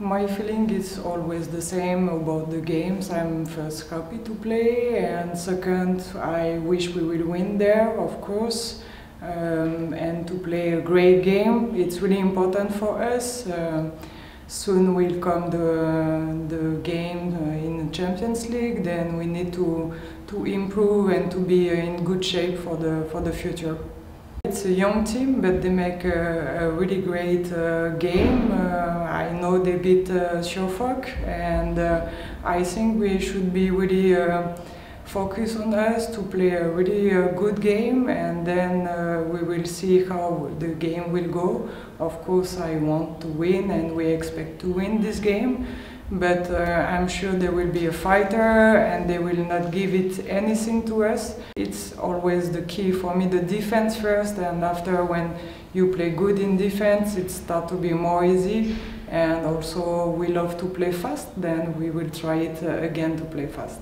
My feeling is always the same about the games. I'm first happy to play, and second, I wish we will win there, of course, um, and to play a great game. It's really important for us. Uh, soon will come the, the game uh, in the Champions League, then we need to, to improve and to be in good shape for the, for the future. It's a young team, but they make a, a really great uh, game. Uh, I know they beat uh, Siófok, and uh, I think we should be really uh, focus on us to play a really uh, good game, and then uh, we will see how the game will go. Of course, I want to win, and we expect to win this game but uh, I'm sure they will be a fighter and they will not give it anything to us. It's always the key for me, the defense first, and after when you play good in defense, it starts to be more easy. And also, we love to play fast, then we will try it uh, again to play fast.